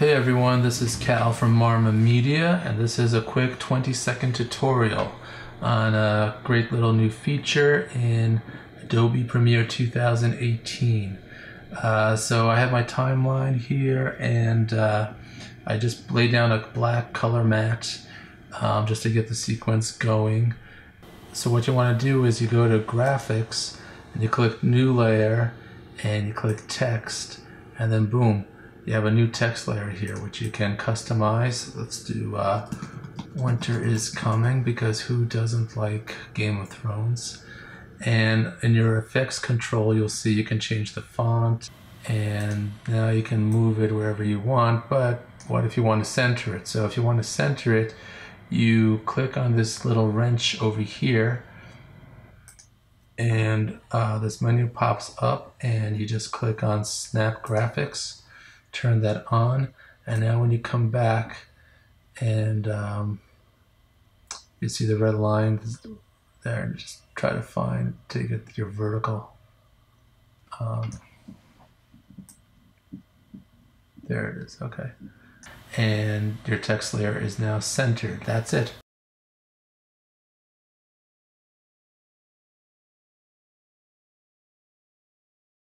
Hey everyone, this is Cal from Marma Media, and this is a quick 20 second tutorial on a great little new feature in Adobe Premiere 2018. Uh, so I have my timeline here, and uh, I just laid down a black color matte um, just to get the sequence going. So what you want to do is you go to Graphics, and you click New Layer, and you click Text, and then boom, you have a new text layer here which you can customize. Let's do uh, Winter is Coming because who doesn't like Game of Thrones? And in your effects control, you'll see you can change the font and now you can move it wherever you want. But what if you want to center it? So if you want to center it, you click on this little wrench over here and uh, this menu pops up and you just click on snap graphics turn that on. And now when you come back and um, you see the red line there just try to find to get your vertical um, there it is. Okay. And your text layer is now centered. That's it